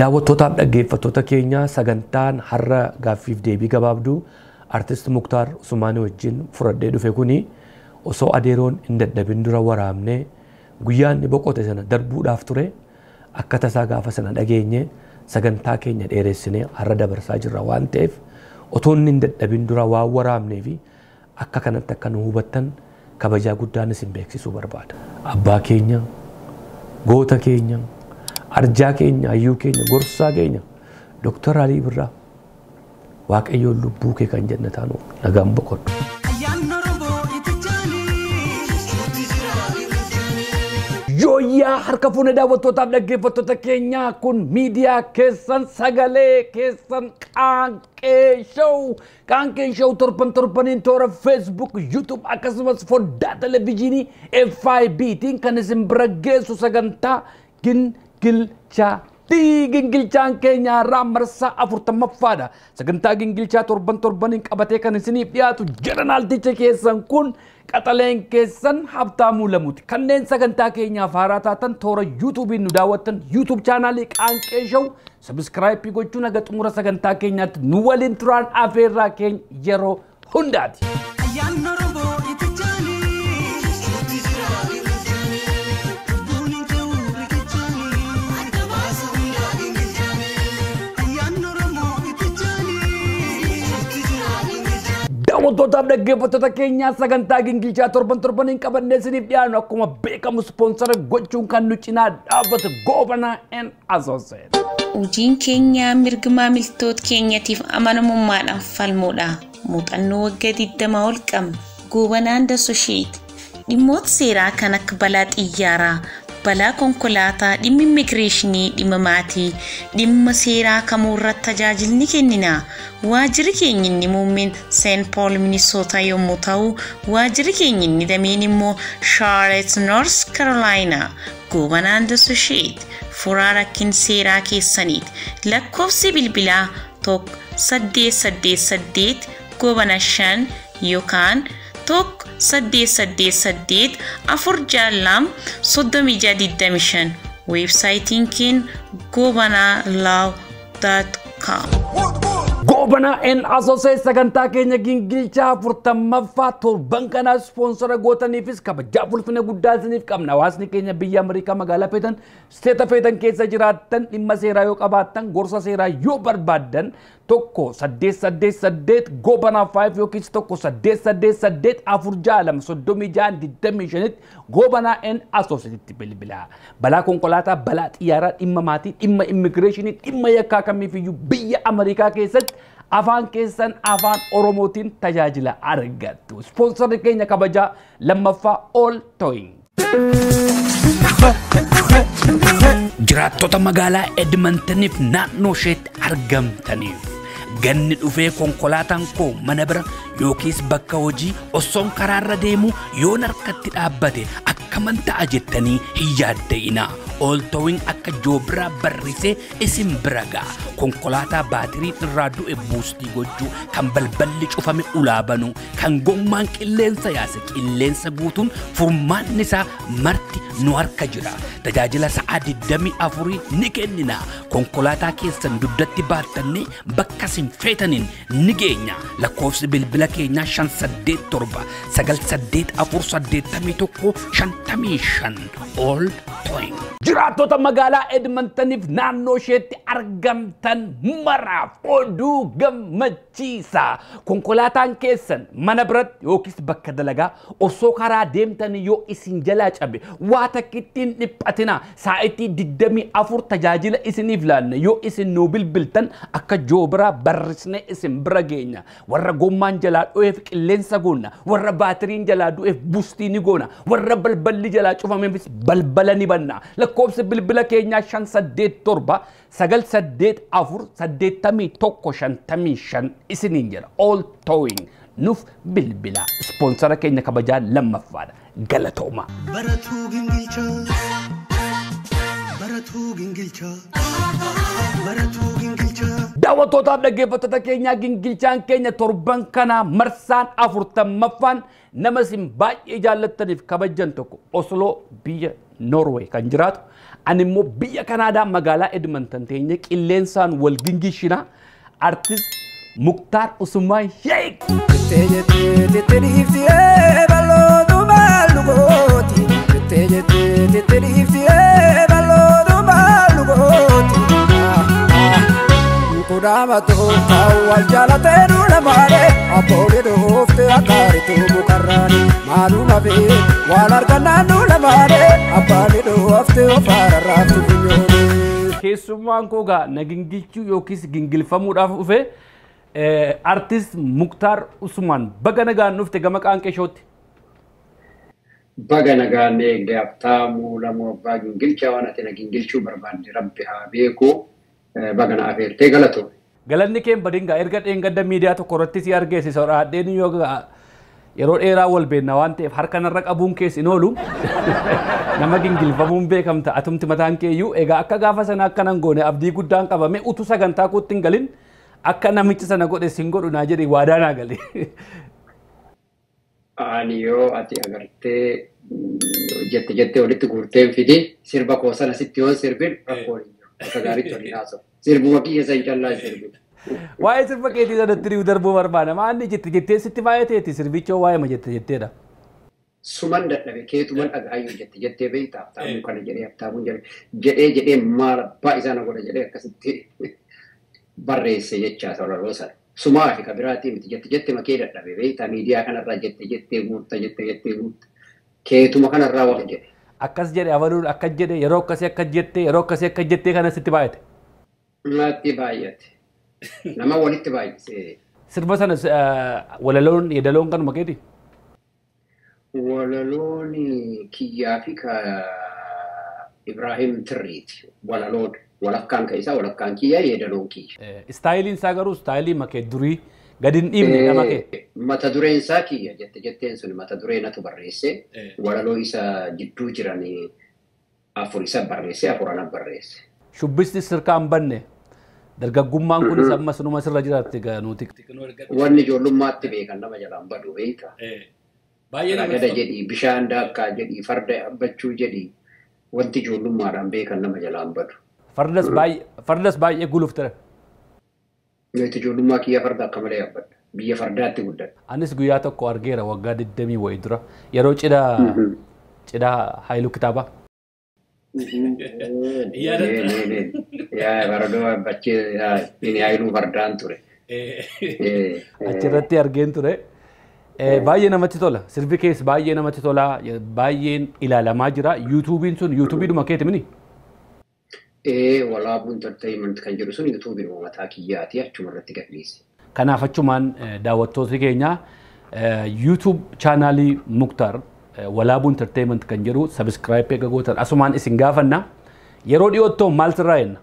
Daawwattootaaf dhaggeeffattoota keenya sagantaan har'a gaaffiif deebii gabaabduu artist Muktaar Usumaanii wajjin fudhadhee dhufe kuni osoo adeeroon hin dadhabin dura waraabnee guyyaa inni boqote sana darbuudhaaf ture akka tasaa gaafa sana dhageenye sagantaa keenya dheeressinee har'a dabarsaa jirra waan ta'eef otoo inni hin dadhabin dura waan waraabnee fi akka kanatti akka nu hubattan kabajaa guddaan isin beeksisuu barbaada. Abbaa keenya, goota keenya, arjaa keenya, hayyuu keenya, gorsaa keenya, Dooktar Alii Birraa Waaqayyoon lubbuu kee kan jannataan nagaan boqodhu. Yooyyaa harka fuunee daawwattootaaf dhaggeeffattoota keenyaa kun miidiyaa keessan sagalee keessan qaanqee show qaanqee show torban torbaniin toora feesbuuk yuutuub akkasumas foddaa televezyiinii FIBtiin kan isin bira geessu sagantaa gingilchaa gingilchaan keenya irraa marsaa afurtamaffaadha. Sagantaa gingilchaa torban torbaniin qabatee kan isiniif dhiyaatu jeranaalticha keessan kun qaxaleen keessan habtaamuu lamuuti. Kanneen sagantaa keenyaaf haaraa taatan toora yuutuubiin nu daawwattan yuutuub chaanaalii qaanqee show sabiskiraayipii gochuun haga xumura sagantaa keenyaatti nu waliin turaan afeerraa keenya yeroo hundaati. Daawwattootaaf dhaggeeffattoota keenyaa sagantaa gingilchaa torban torbaniin qabannee isiniif dhiyaannu akkuma beekamu ispoonsara gochuun kan nu cinaa dhaabbatu goobanaa en asooseet. Hojiin keenya mirga maamiltoota keenyatiif amanamummaadhaan falmuudha. Muuxannoo waggaa 20 ol qabna. Goobanaan dasosheet dhimmoota seeraa kan akka balaa xiyyaaraa, balaa konkolaataa, dhimma immigireeshinii, dhimma maatii, dhimma seeraa kamuu irratti tajaajilni kennina. Waajjirri keenya inni muummeen Seen Pool Minisootaa yommuu ta'u, waajjirri keenya inni dameen immoo Charlotte North Carolina. Goobanaan Associate furaa rakkin seeraa keessaniiti. Lakkoofsi bilbilaa tokko saddeet saddeet saddeet goobana shan yookaan tokko saddeet saddeet saddeet afur jaallam soddomii jaha digdami shan weebsaayitiin keenya goobanaa laaw daat kaam. Goobanaa en asosee sagantaa keenya gingilchaa afurtammaffaa torban kanaa ispoonsara gootaniifis kabajaa ulfina guddaa isiniif qabna. Hawaasni keenya biyya Ameerikaa magaalaa feetan steeta feetan keessa jiraattan dhimma seeraa yoo qabaattan gorsa seeraa yoo barbaaddan tokko saddeet saddeet saddeet goobanaa faayif yookiis tokko saddeet saddeet saddeet afur jaalama soddomii jaan digdamii shanitti goobanaa en asoosetitti bilbilaa. Balaa konkolaataa, balaa xiyyaaraa, dhimma maatii, dhimma immigireeshinii, dhimma yakkaa kamiifiyyuu biyya Ameerikaa keessatti afaan keessan afaan oromootiin tajaajila argattu. Ispoonsarri keenya kabajaa lammaffaa All Towing. Jiraattota magaalaa Edmontoniif naannoo isheetti argamtaniif ganni dhufee konkolaataan koo mana bira yookiis bakka hojii osoon karaarra deemu yoon harkatti dhaabbate akkaman ta'a jettanii hin yaadda'inaa. Ooltoowwan akka joobiraa barrisee isin bira ga'a. Konkolaataa baatirii irraa du'e buustii gochuu kan balballi cufame ulaa banuu kan gommaan qilleensa yaase qilleensa guutuun furmaanni isaa marti nu harka jira. Tajaajila sa'aa 24 ni kennina. Konkolaataa keessan dugdatti baattannee bakka isin feetaniin ni geenya. Lakkoofsi bilbila keenyaa 587 984 55 All Toing. Jiraattota magaalaa Edmontoniif naannoo isheetti argamtan maraaf oduu gammachiisa. Konkolaataan keessan mana biratti yookiis bakka dalagaa osoo karaa deemtan yoo isin jalaa cabe waa takkittiin dhiphatina sa'aatii 24 tajaajila isiniif laanne yoo isin nuu bilbiltan akka joobiraa barrisnee isin bira geenya. Warra gommaan jalaa du'eef qilleensa goona. Warra baatiriin jalaa du'eef bustii ni goona. Warra balballi jalaa cufameefis balbala ni banna. Lakkoofsi bilbila keenyaa shan saddeet torba sagal saddeet afur saddeettamii tokko shantamii shan isiniin jedha. All towing nuuf bilbila. Ispoonsara keenya kabajaa lammaffaadha. Galatooma. Baratuu gingilchaa. Baratuu gingilchaa. Baratuu gingilchaa. Daawwattootaaf dhaggeeffattoota keenyaa gingilchaan keenya torban kana marsaan afurtammaffaan nama isin baay'ee jaallattaniif kabajjan tokko Osloo biyya Norway kan jiraatu Ani immoo biyya Kanaadaa magaalaa Edmonton teenye qilleensaan wal gingishina artist Muktaar Usmaan Sheek. Kudamatu awwal jaalatee duudha malee abboolii dhuufte akkaaritu mukarraani maaluu nafee waan argannaan duudha malee abbaanii dhuufte ofaara raaftu funyooni. Keessummaan koo gaa na gingilchuu yookiis gingilfamuudhaaf dhufe artist Muktaar Usmaan baga nagaan dhufte gama qaanqeshootti. Baga nagaan eegde abtaamuu lamoo abbaa gingilchaa waan ati na gingilchuu barbaadde rabbi haa beeku. Baga na afeertee galatu. Galanni keen badingaa erga dheengadda miidiyaa tokko irratti si argeessi soraadheen yoo yeroo dheeraa wal beenna waan ta'eef harka narra qabuun kees hin oolu nama gingilfamuun beekamta atumti mataan keeyyuu egaa akka gaafa sana akka nan goone abdii guddaan qabame utuu sagantaa kootti hin galin. Akka namichi sana godhe sin godhu naa jedhi waadaa naa gale. Ani yoo ati agartee jette jettee walitti guurteen fidi. Sirba koo sana sitti yoo sirbin rakkoo hin. Akka gaariitti haasa'u. Sirbuma kiyya san callaa sirbi. Waa'ee sirba keetii sanatti riiwu darbuu barbaada. Maanni jette jettee sitti baay'ateeti sirbicha waa'ee ma jette jetteedha. Suman dadhabe keetuman dhagaayyuu jette jettee beektaa abtaamuu kana jedhee abtaamuun jedhee jedhee maal abbaa isaa na godha jedhee akkasitti barreesse jechaa walaloo sana. Sumaa fi kabiraatii miti jette jette makee dadhabe beektaa miidiyaa kanarraa jette jettee guutta jette jettee guutta. Keetuma kanarraa wal jedhe. Akkas jedhe abaluun akkas jedhe yeroo akkasii akkas jettee yeroo akkasii akkas jettee kana sitti baay'ate. Natti baay'ate. Nama walitti baay'isee. Sirba sana walaloon yeedaloon kanuma keeti. Walaloon kiyyaa fi ka Ibrahim Tirriiti. Walaloon walakkaan ka isaa walakkaan kiyyaa yeedaloon kiyya. Istaayiliin isaa garuu istaayilii makee durii gadi hin dhiibne nama kee. Mata dureen isaa kiyya jette jetteen sun mata duree natu barreesse. Walaloo isa jidduu jiran afur isa barreesse afuranan barreesse. Shubbisti sirkaan banne dargaggummaan kunis ammas numa sirra jiraatti nuti. Wanni ijoollummaatti beekan nama jalaan badu beeka. Ragada jedhi bishaan daakkaa jedhi farda yaabbachuu jedhi wanti ijoollummaadhaan beekan nama jalaan badu. Fardas baay'ee guluuf ture. Nuti ijoollummaa kiyya farda akka malee yaabbadha. Biyya fardaatti guddadha. Anis guyyaa tokko argeera waggaa 20 wayii dura yeroo cidhaa cidhaa haayiluu kitaabaa. Haayiluu fardaan ture. Achirratti argeen ture. Baay'ee namatti tola. Sirbi keessa baay'ee namatti tola. Baay'een ilaalamaa jira. Yuutuubiin sun yuutuubiidhuma keeti mini? Ee walaabuu entertainment kan jedhu sun yuutuubiidhuma mataa kiyyaati achuma irratti gadhiise. Kanaaf achumaan daawwattoota keenya yuutuub chaanaalii Muktaar walaabuu entertainment kan jedhu sabiskiraayip eega gootan asumaan isin gaafanna. Yeroo dhiyoottoo maal sirraa jenna?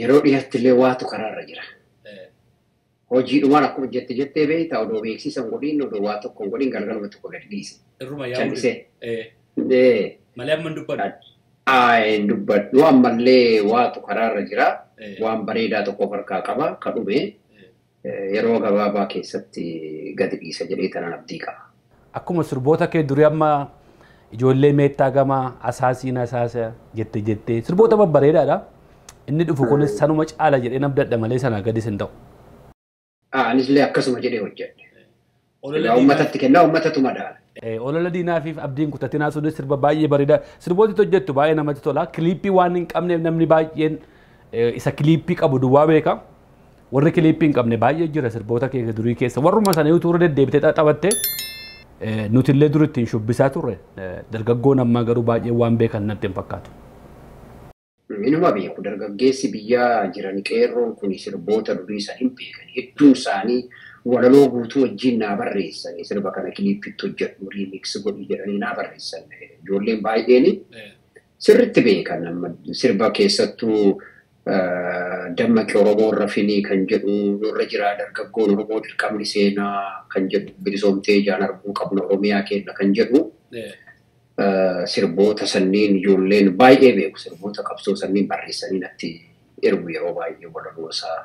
Yeroo dhiyaatti illee waatu karaarra jira. Hojiidhumaan akkuma jette jettee beektaa odoo beeksisan godhiin odoo waa tokko godhiin galgaluma tokko gad dhiise. Irruma Callisee. Malee amma hin dubbadhu. Hin dubbadhu ammallee waatu karaarra jira. Waan bareedaa tokko harkaa qaba ka dhume yeroo gabaabaa keessatti gadi dhiisa jedhee tanan abdii qaba. Akkuma sirboota kee durii amma ijoollee meettaa gamaa asaasiin asaasa jette jettee sirboota babbareedaadha. Inni dhufu kunis sanuma caala jedhee nabdadha malee sanaa gadis hin ta'u. Anis illee akkasuma jedhee hojjedhe. Uummatatti kennaa uummatatu madaala. Olola diinaa fi abdiin kutatinaa sunis sirba baay'ee bareedaa. Sirbooti hojjettu baay'ee namatti tola. Kiliippii waan hin qabneef namni baay'een isa kiliippii qabu duwwaa beeka. Warri kiliippii hin qabne baay'ee jira sirboota keessa durii keessa. Warruma sana yoo tuura deddeebitee xaxabatte nuti illee dur ittiin shubbisaa turre. Dargaggoon ammaa garuu baay'ee waan beekan natti hin fakkaatu. Inuma beeku dargaggeessi biyyaa jiran qeerroon kun sirboota durii san hin beekan. Hedduun isaanii walaloo guutuu wajjin naa barreessan sirba kana kiliippitti hojjedhu riimiks godhi jedhanii naa barreessan. Ijoolleen baay'een sirriitti beekan sirba keessattuu dammaqi Oromoo irra finii kan jedhu irra jira dargaggoon Oromoo dirqamni seenaa kan jedhu bilisoomtee ijaan arguu qabna Oromiyaa kenna kan jedhu sirboota sanniin ijoolleen baay'ee beeku sirboota qabsoo sanniin barreessanii natti ergu yeroo baay'ee walaloo isaa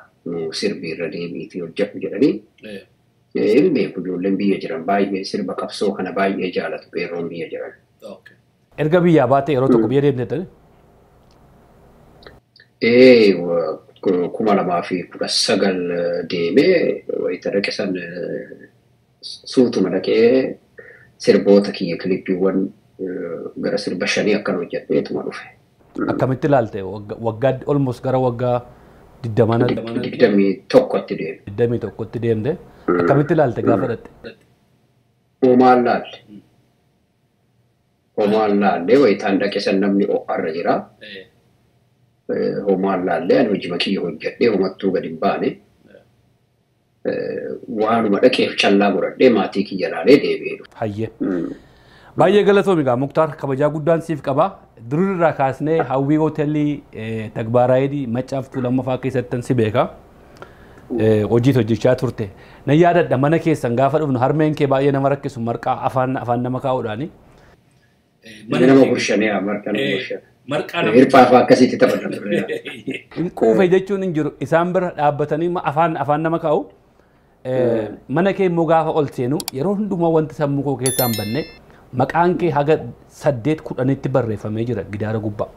sirbii irra deebiitii hojjedhu jedhanii beeku ijoolleen biyya jiran baay'ee sirba qabsoo kana baay'ee jaalatu qeerroon biyya jiran. Erga biyyaa baate yeroo tokko biyya deemte Ee wa- ku- kuma lamaa fi kudha sagal eh, deemee wayita dhaqe san eh, suutuma dhaqee sirboota kiyya kilippiiwwan eh, gara sirba shanii akkan hojjedheetuma dhufe. Akkamitti ilaalte Wagga- waggaa almost gara waggaa digdamana Digdamii tokkotti deeme. digdamii tokkotti deemte akkamitti ilaalte gaafa dhatte Homaan laalle. Homaan laalle wayitaan dhaqe san namni o'arra jira. Eh, Homaan laalle ani hojii kiyya hojjedhee homattuu gadi hin baane. Eh, Waanuma dhaqeef callaa godhadhee maatii kiyya laalee deebi'ee Mm. baay'ee galatoomi gaa muktaar kabajaa guddaan siif qaba durii irraa kaasnee hawwii hoteelii tagbaaraayidii maccaaftuu lammaffaa keessattan si beeka Eh, hojii hojjechaa turte. Nan yaadadha mana keessan gaafa dhufnu harmeen kee baay'ee nama rakkisu marqaa afaan afaan nama kaa'uudhaani. Mana nama gurshanii marqa nama gurshanii. marqaa Hirphaa fa'aa akkasitti taphatan hin quufe jechuun hin jiru. Isaan bira dhaabbatanii afaan afaan nama kaa'u. Eh, mana kee immoo gaafa ol seenu yeroo hundumaa wanti sammuu koo keessaa hin banne maqaan kee haga saddeet kudhanitti barreeffamee jira gidaara gubbaa.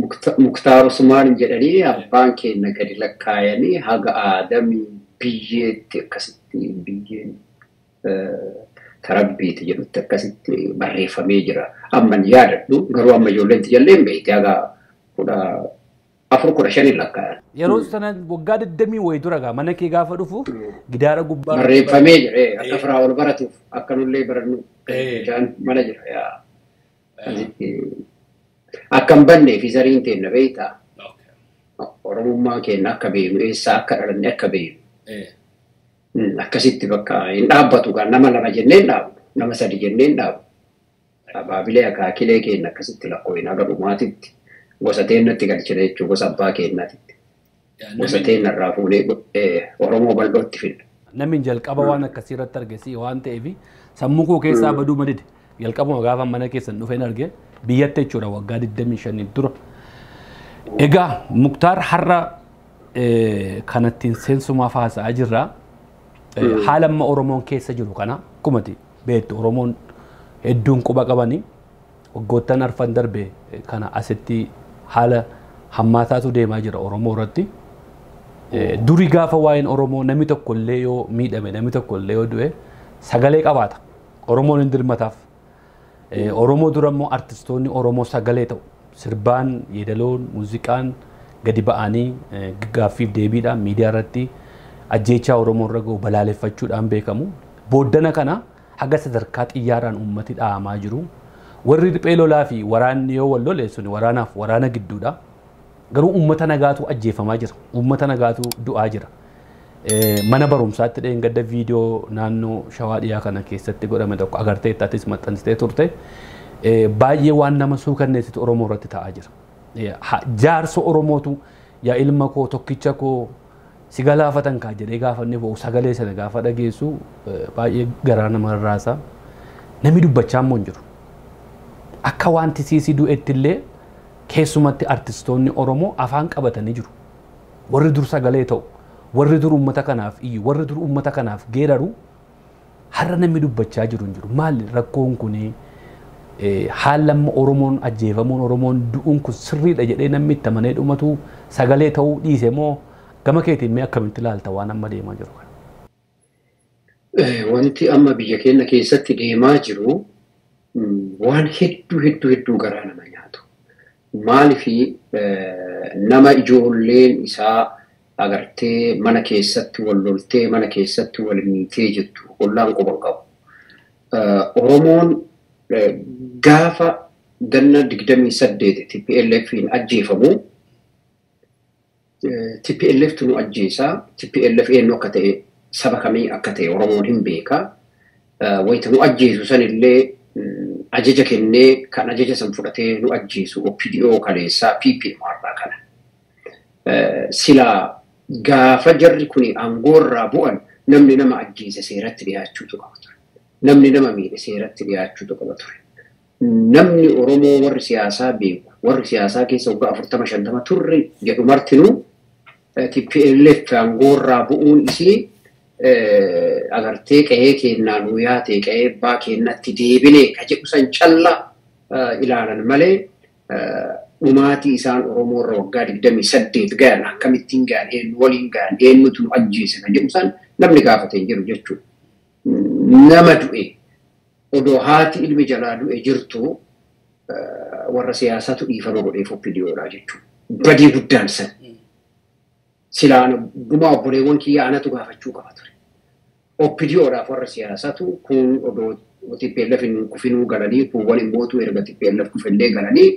Mukta- Muktaar Usmaan jedhanii abbaan keenya gadi lakkaayanii haga aadamii biyyeetti akkasitti biyyeen tarabbiiti jedhutti akkasitti barreeffamee jira. Amman yaadadhu garuu amma ijoolleen ijallee hin beekte haga kudha afur kudha shanii lakkaayan. Yeroo sana waggaa 20 wayii dura gaa. Mana kee gaafa dhufu gidaara gubbaa. Barreeffamee jira. Akka firaa ol baratuuf akka nullee barannu bishaan mana jira. Akka hin banneef zariin teenna beektaa. Oromummaa keenya akka beeknu eessaa akka dhalanne akka beeknu. Mm, Akkasitti bakka hin dhaabbatu kan nama lama jenneen dhaabu nama sadi jenneen dhaabu. Abaabilee akaakilee keenya akkasitti lakkoofin haga dhumaatitti gosa teennatti galchine jechuun gosa abbaa keenyaatitti. Gosa teennarraa fuunee eh, Oromoo bal'ootti fidna. Namni jalqaba waan akkasii irratti argesi waan ta'eef sammuu koo keessaa baduu madide jalqabuma gaafa mana keessan dhufeen arge biyyatti jechuudha waggaa 25 dura. Egaa Muktaar har'a eh, kanattiin seensumaaf haasa'aa jirra. Eh, Haala amma Oromoon keessa jiru kana akkumati beektu Oromoon hedduun quba qabanii waggoottan arfan darbe eh, kana asitti haala hammaataatu deemaa jira Oromoo irratti. Eh, Duri gaafa waa'een Oromoo namni tokko illee yoo miidhame namni tokko illee yoo du'e sagalee qabaata. Oromoon hin dirmataaf. Eh, Oromoo dura immoo artistoonni Oromoo sagalee ta'u. Sirbaan, yeedaloon, muuziqaan gadi ba'anii eh, gaaffiif deebiidhaan miidiyaa irratti ajjeechaa Oromoo irra gahu balaaleffachuudhaan beekamu. Booddana kana haga sadarkaa xiyyaaraan uummati dha'amaa jiru. Warri riphee lolaa fi waraanni yoo wal lole sun waraanaaf waraana gidduudha. Garuu uummata nagaatu ajjeefamaa jira. Uummata nagaatu du'aa jira. Eh, Mana barumsaatti dheen gadda viidiyoo naannoo shawaa dhiyaa kana keessatti godhame tokko agartee ittattis maxxansitee turte. Eh, Baay'ee waan nama suukanneessitu Oromoo irratti ta'aa jira. Eh, Jaarsa Oromootu yaa ilma koo tokkicha koo si galaafatan kaa jedhee gaafanne bo'u sagalee sana gaafa dhageessu eh, baay'ee garaa nama rarraasa. Namni dubbachaa immoo hin jiru. Akka wanti siisii du'etti illee keessumatti artistoonni Oromoo afaan qabatanii jiru. Warri dur sagalee ta'u, warri dur uummata kanaaf iyyu, warri dur uummata kanaaf geeraru har'a namni dubbachaa jiru hin jiru. Maali rakkoon kuni haala Oromoon ajjeefamuun Oromoon du'uun kun sirriidha jedhee namni itti amanee dhumatu sagalee ta'uu dhiise moo gama keetiin mee akkamitti ilaalta waan amma deemaa jiru kana? Wanti amma biyya keenya keessatti deemaa jiru waan hedduu hedduu hedduu garaa nama nyaatu. Maalifi eh, nama ijoolleen isaa agartee mana keessatti wal loltee mana keessatti wal miitee jirtu ollaan quban qabu. Oromoon gaafa ganna digdamii saddeeti TPLF'n ajjeefamu eh, TPLF tu nu ajjeesaa TPLF eenyu akka ta'e saba kamii akka ta'e Oromoon hin beeka. Eh, Wayita nu ajjeesu sanillee ajaja kennee kan ajaja san fudhatee nu ajjeesu OPDO kaleessaa PPM har'aa kana. Eh, Silaa gaafa jarri kun aangoorraa bu'an namni nama ajjeese seeratti dhiyaachuutu qaba ture. Namni nama miidhe seeratti dhiyaachuutu qaba ture. Namni Oromoo warri siyaasaa beeku, warri siyaasaa keessa waggaa afurtama shantama turre jedhu martinuu eh, TPLF aangoorraa bu'uun isii agartee qe'ee keennaa nu yaate qe'ee abbaa keennatti deebine ka jedhu san callaa ilaalan malee dhumaatii isaan Oromoo irra waggaa digdamii saddeet gahan akkamittiin gahan eenyu waliin gahan eenyutu nu ajjeese kan jedhu san namni gaafatee jiru jechuudha. Nama du'e odoo haati ilmi jalaa du'e jirtu warra siyaasatu dhiifama godheef oppidiyoodha jechuudha. Badii guddaan san. Silaan dhumaa obboleewwan kiyya anatu gaafachuu qaba ture. Oppidiyoodhaaf warra siyaasatu kun odoo TPLF hin kufinuu galanii kun waliin mootuu erga TPLF kufillee galanii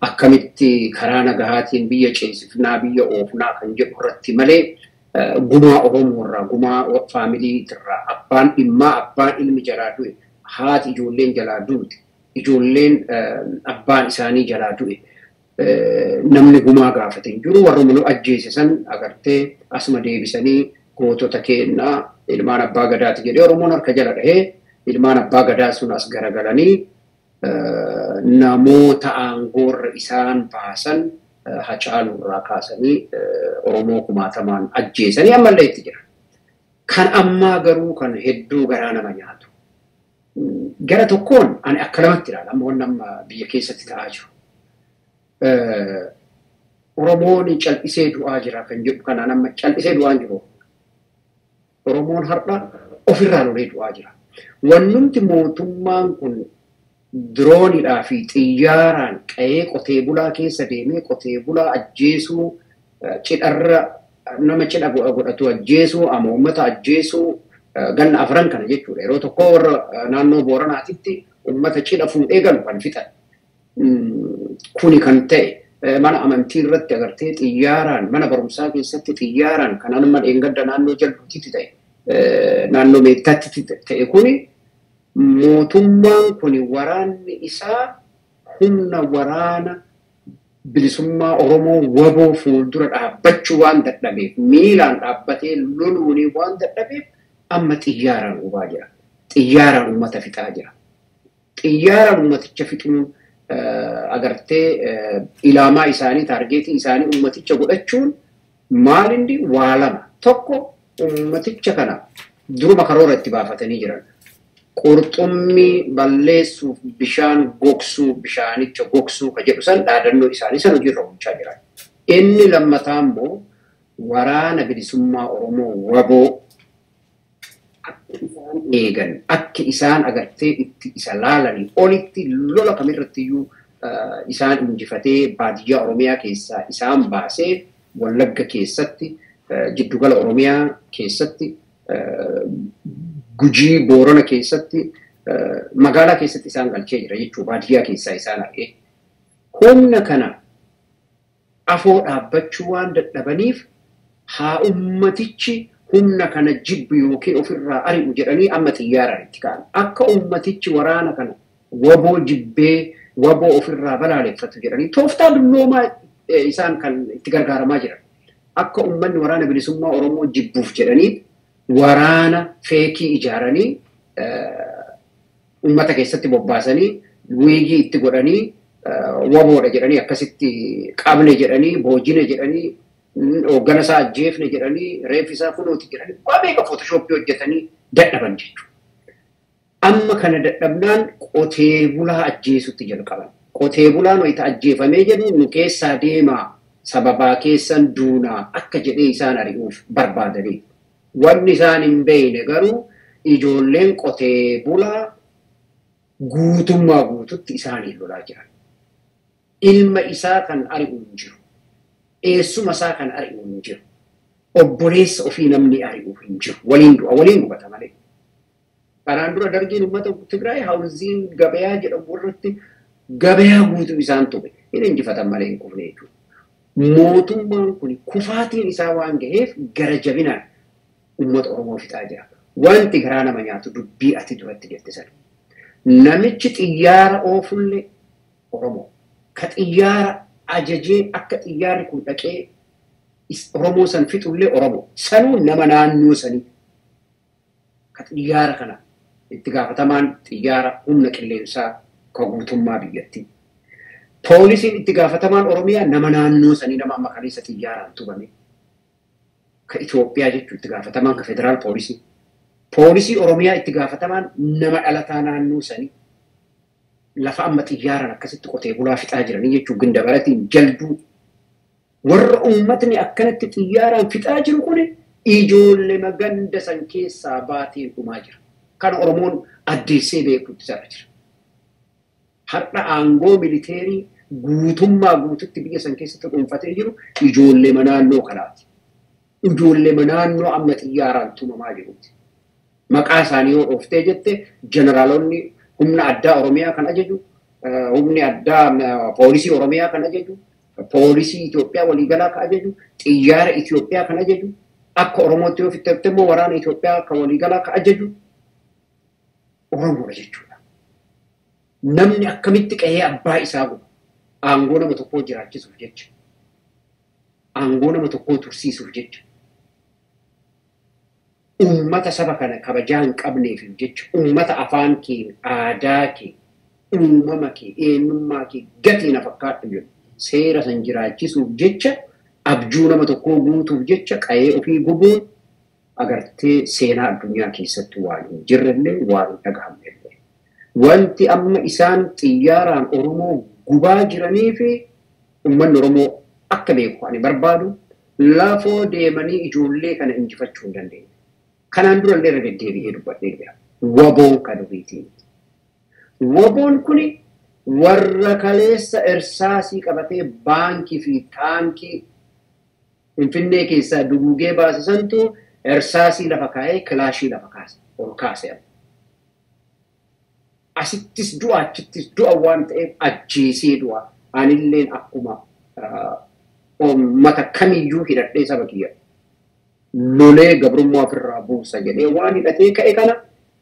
akkamitti karaa nagahaatiin biyya ceesifnaa biyya oofnaa kan jedhu irratti malee gumaa Oromoo irraa gumaa faamilii irraa abbaan dhimmaa abbaan ilmi jalaa du'e haati ijoolleen jalaa duute ijoolleen abbaan isaanii jalaa du'e namni gumaa gaafate. Hin jiru warra ajjeese san agartee asuma deebisanii gootota kennaa ilmaan abbaa gadaati jedhee Oromoon harka jala dhahee ilmaan abbaa gadaa sun as garagalanii namoota aangoorra isaan baasan hacaalurraa kaasanii Oromoo kumaatamaan ajjeesanii ammallee itti jira. Kan ammaa garuu kan hedduu garaa nama nyaatu. Gara tokkoon ani akka lamatti ilaala amma wanni amma biyya keessatti ta'aa jiru. Oromoon cal'isee du'aa jira kan jedhu kanaan amma cal'isee du'aa jiru. Oromoon har'a ofirraa lolee du'aa jira. Wannumti mootummaan kun diroonidhaa fi xiyyaaraan qa'ee qotee bulaa keessa deemee qotee bulaa ajjeesuu cidharra nama cidha godhatu ajjeesuu ama uummata ajjeesuu ganna afran kana jechuudha. Yeroo tokko warra naannoo Booranaatitti uummata cidha fuudhee galu kan fixan. Kuni kan ta'e mana amantii irratti agartee xiyyaaraan mana barumsaa keessatti xiyyaaraan kan amma dheengadda naannoo jalluutitti ta'e naannoo meettaatti ta'e kuni mootummaan kun waraanni isaa humna waraana bilisummaa Oromoo waboo fuuldura dhaabbachuu waan dadhabeef miilaan dhaabbatee loluunii waan dadhabeef amma xiyyaaraan hubaa jira. Xiyyaaraan uummata fixaa jira. Xiyyaaraan uummaticha fixuun agartee ilaamaa isaanii taargeetii isaanii uummaticha godhachuun maalindi waa lama. Tokko uummaticha kana duruma karoora itti baafatanii jiran. qurxummii balleessuuf bishaan gogsuu bishaanicha gogsuu ka jedhu san dhaadannoo isaanii san hojiirra oolchaa jiran. Inni lammataa immoo waraana bilisummaa Oromoo waboo eegan akka isaan agartee itti isa laalanii olitti lola kamirrattiyyuu isaan injifatee baadiyyaa Oromiyaa keessaa isaan baasee Wallagga keessatti jiddugala Oromiyaa keessatti gujii boorana keessatti magaalaa keessatti isaan galchee jira jechuudha baadiyyaa keessaa isaan argee. Humna kana afoo dhaabbachuu waan dadhabaniif haa ummatichi humna kana jibbu yookiin ofirraa ari'u jedhanii amma xiyyaaraan itti ka'an. Akka ummatichi waraana kana waboo jibbee waboo ofirraa balaaleffatu jedhanii tooftaa dulloomaa isaan kan itti gargaaramaa jiran. Akka ummanni waraana bilisummaa Oromoo jibbuuf jedhanii waraana feekii ijaaranii uummata keessatti bobbaasanii wiigii itti godhanii waboodha jedhanii akkasitti qabne jedhanii boojine jedhanii hooggana isaa ajjeefne jedhanii reeffi isaa kunuuti jedhanii waa beeka footoshooppii hojjetanii dadhaban jechuudha. Amma kana dadhabnaan qotee bulaa ajjeesutti jalqaban. Qotee bulaan wayita ajjeefamee jedhu nu keessaa deemaa sababaa keessan duunaa akka jedhee isaan ari'uuf barbaadanii. Wanni isaan hin beekne garuu ijoolleen qotee bulaa guutummaa guututti isaaniin lolaa jiran. Ilma isaa kan ari'u hin jiru. Eessuma isaa kan ari'u hin jiru. Obboleessa ofii namni ari'u hin jiru. Waliin du'a, waliin gubata malee. Kanaan dura dargiin uummata Tigraay hawuziin gabayaa jedhamu irratti gabayaa guutuu isaan tuqe. Hin injifatan malee hin kufne jechuudha. Mootummaan kun kufaatiin isaa waan gaheef gara jabinaan uummata Oromoo fixaa jira. Wanti garaa nama nyaatu dubbii ati duratti jette sana. Namichi xiyyaara oofullee Oromoo. Ka xiyyaara ajajee akka xiyyaarri kun dhaqee Oromoo san fixullee Oromoo. Sanuu nama naannoo sanii. Ka xiyyaara kana itti gaafatamaan xiyyaara humna qilleensaa ka guutummaa biyyattii. Poolisiin itti gaafatamaan Oromiyaa nama naannoo sanii nama amma kaleessa xiyyaaraan tubame. Ka Itoophiyaa jechuun itti gaafatamaan ka federaal poolisii. Poolisii Oromiyaa itti gaafatamaan nama dhalataa naannoo sanii. lafa amma xiyyaaran akkasitti qotee bulaa fixaa jiranii jechuun gindabaratiin jalduu warra uummatni akkanatti xiyyaaraan fixaa jiru kun ijoollee maganda san keessaa baatee dhumaa jira. Kan Oromoon addeessee beekutti isaa jira. Har'a aangoo militeerii guutummaa guututti biyya san keessatti dhuunfatee jiru ijoollee naannoo kanaati. Ijoollee naannoo amma xiyyaaraan tumamaa jirutti. Maqaa isaanii yoo dhooftee jette jeneraalonni humna addaa Oromiyaa kan ajaju, humni addaa poolisii Oromiyaa kan ajaju, poolisii Itoophiyaa waliigalaa kan ajaju, xiyyaara Itoophiyaa kan ajaju, akka Oromootti yoo fixatte immoo waraana Itoophiyaa kan waliigalaa kan ajaju Oromoodha jechuudha. Namni akkamitti qahee abbaa isaa godhu aangoo nama tokkoo jiraachisuuf jecha. Aangoo nama tokkoo tursiisuuf jecha. Uummata saba kana kabajaa hin qabneef jecha uummata afaan kee, aadaa kee, uumama kee, eenyummaa kee gatii na fakkaatu jedhu seera san jiraachisuuf jecha abjuu nama tokkoo guutuuf jecha qahee ofii gubuun agartee seenaa addunyaa keessatti waan hin jirrellee waan hin dhagahamnellee. Wanti amma isaan xiyyaaraan Oromoo gubaa jiranii fi uummanni Oromoo akka beeku ani barbaadu lafoo deemanii ijoollee kana injifachuu hin dandeenye. Kanaan dura illee irra deddeebi'ee dubbadhee jira. Waboon kan duriitiin. Waboon kuni warra kaleessa irsaasii qabatee baankii fi taankii Finfinnee keessaa dugugee baasisantu irsaasii lafa kaa'ee kilaashii lafa kaase. Asittis du'a achittis du'a waan ta'eef ajjeesee du'a. Anilleen akkuma uummata kamiyyuu hidhadhee saba kiyya. Lolee gabrummaa ofirraa buusa jedhee waan hidhatee ka'e kana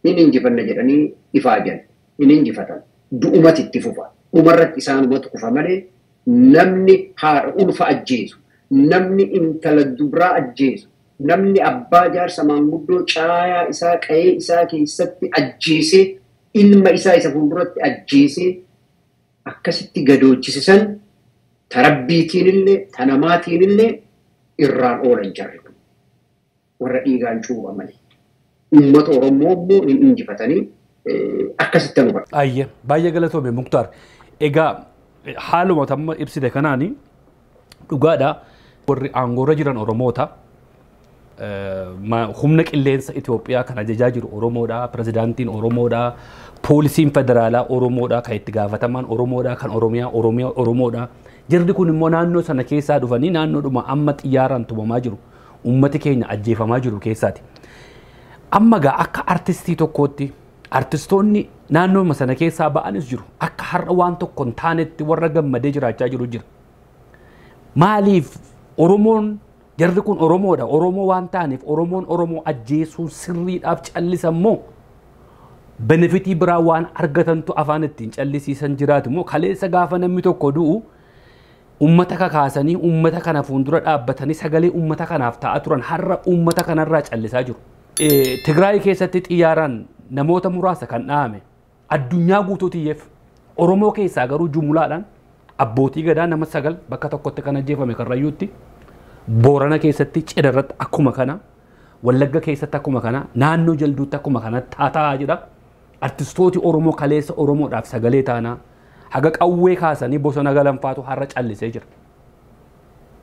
hin injifanna jedhanii ifaa jiran. Hin injifatan. Du'umati itti fufa. Dhumarratti isaanumatu kufa malee namni haadha ulfa ajjeesu. Namni intala dubraa ajjeesu. Namni abbaa jaarsa maanguddoo caayaa isaa qa'ee isaa keessatti ajjeesee ilma isaa isa fuulduratti ajjeesee akkasitti gadoochisisan tarabbiitiin illee tanamaatiin illee irraan oolan jarri kun warra dhiigaan cuubaman uummata Oromoo immoo hin injifatanii akkasitti nu godha. Ayye baay'ee galatoome Muktaar. Egaa haaluma amma ibsite kanaani dhugaadha warri aangoorra jiran Oromoota. humna qilleensa Itoophiyaa kan ajajaa jiru Oromoodha, pirezidaantiin Oromoodha, poolisiin federaalaa Oromoodha, kan itti gaafatamaan Oromoodha, kan Oromiyaa Oromiyaa Oromoodha. Jirri kun immoo naannoo sana keessaa dhufanii naannoodhuma amma xiyyaaraan tumamaa jiru. Uummati keenya ajjeefamaa jiru keessaati. Amma gaa akka artistii tokkootti artistoonni naannoo sana keessaa ba'anis jiru. Akka har'a waan tokko hin taanetti warra gammadee jiraachaa jiru jira. Maaliif Oromoon jarri kun Oromoodha. Oromoo waan ta'aniif Oromoon Oromoo ajjeesuun sirriidhaaf callisa immoo benefitii biraa waan argatantu afaan ittiin callisiisan jiraatu immoo kaleessa gaafa namni tokko du'u ummata kakaasanii ummata kana fuuldura dhaabbatanii sagalee ummata kanaaf ta'aa turan har'a ummata kanarraa callisaa jiru. Tigraay keessatti xiyyaaraan namoota muraasa kan dhahame addunyaa guutuutiyyeef Oromoo keessaa garuu jumlaadhaan abbootii gadaa nama sagal bakka tokkotti kan ajjeefame karrayyuutti Boorana keessatti cidha irratti akkuma kana Wallagga keessatti akkuma kana naannoo jalduutti akkuma kana taataa jira. Artistooti Oromoo kaleessa Oromoodhaaf sagalee taanaa haga qawwee kaasanii bosona galanfaatu har'a callisee jira.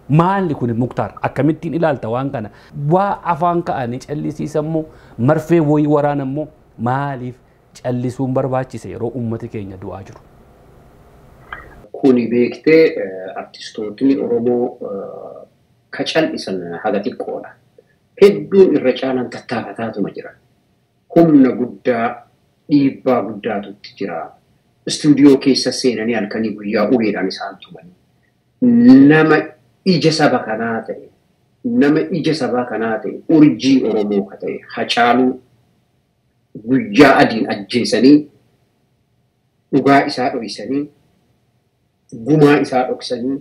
Maalli kun muktaar akkamittiin ilaalta waan kana waa afaan ka'anii callisiisan moo marfee wayii waraana immoo maaliif callisuun barbaachise yeroo uummati keenya du'aa jiru. Kuni beektee artistootni Oromoo ka cal'isan haga xiqqoodha. Hedduun irra caalaan tattaafataatuma jira. Humna guddaa dhiibbaa guddaatutti jira. Istuudiyoo keessa seenanii halkanii guyyaa uleedhaan isaan tumanii. Nama ija saba kanaa ta'e, nama ija sabaa kanaa ta'e, urjii Oromoo ka ta'e, hacaaluu guyyaa adiin ajjeesanii dhugaa isaa dhoksanii gumaa isaa dhoksanii